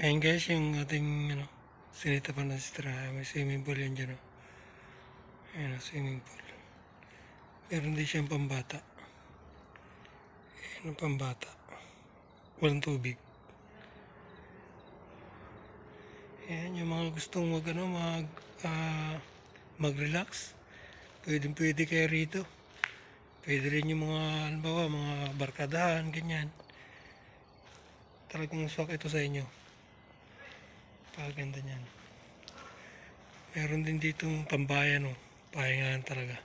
Ayan guys, yung ating ano, sinita pa na stra. May swimming pool yan dyan. Oh. Ayan, oh, swimming pool. Meron din siyang pambata. Ayan, ang pambata. Walang tubig. Ayan, yung mga gustong mag, ano, mag, ah, mag-relax. Pwede, pwede kayo rito. Pwede rin yung mga, halimbawa, mga barkadahan, ganyan. Talagang swak ito sa inyo. Paganda niyan. Meron din ditong tambayan, oh. Pahingahan talaga.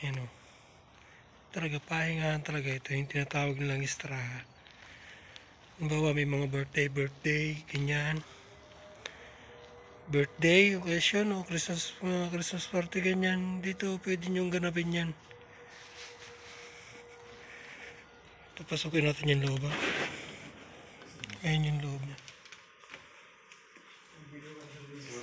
Yan, oh. Talaga, pahingahan talaga ito. Yung tinatawag nilang istraha. Halimbawa, may mga birthday, birthday, ganyan. Birthday, occasion, o Christmas, mga Christmas party, ganyan. Dito, pwede niyong ganapin yan. Papasukin natin yung loob, ah. Ayan yung loob niya.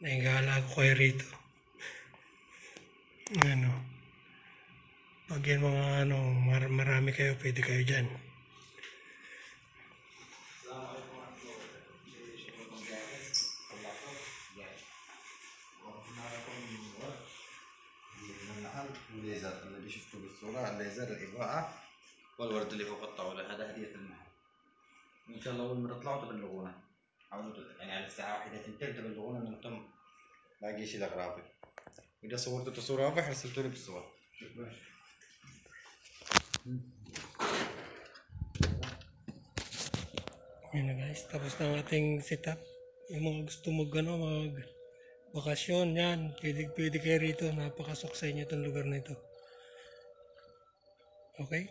Naigala ko kayo rito. Ano? Pag yan mga ano, mar- marami kayo, pwede kayo dyan. النحل الليزر الذي شفته بالصورة الليزر الإضاءة والورد اللي فوق الطاولة هذا هدية المهر إن شاء الله أول مرة طلعوا تبلغونا حاولوا تت- يعني على الساعة واحدة تنتين تبلغونا إنه تم باقي شيء غرافي إذا صورت تصوير واضح رسلتوا لي بالصور شكرا Yun na guys, tapos na ang ating setup. Yung mga gusto mag ano, mag bakasyon, yan. Pwede, pwede kayo rito. Napakasok sa inyo itong lugar na ito. Okay?